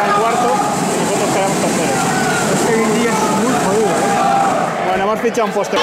quedaron cuartos y nosotros quedamos terceros. Es que hoy en día es muy jodido, ¿eh? Bueno, hemos fichado un postre.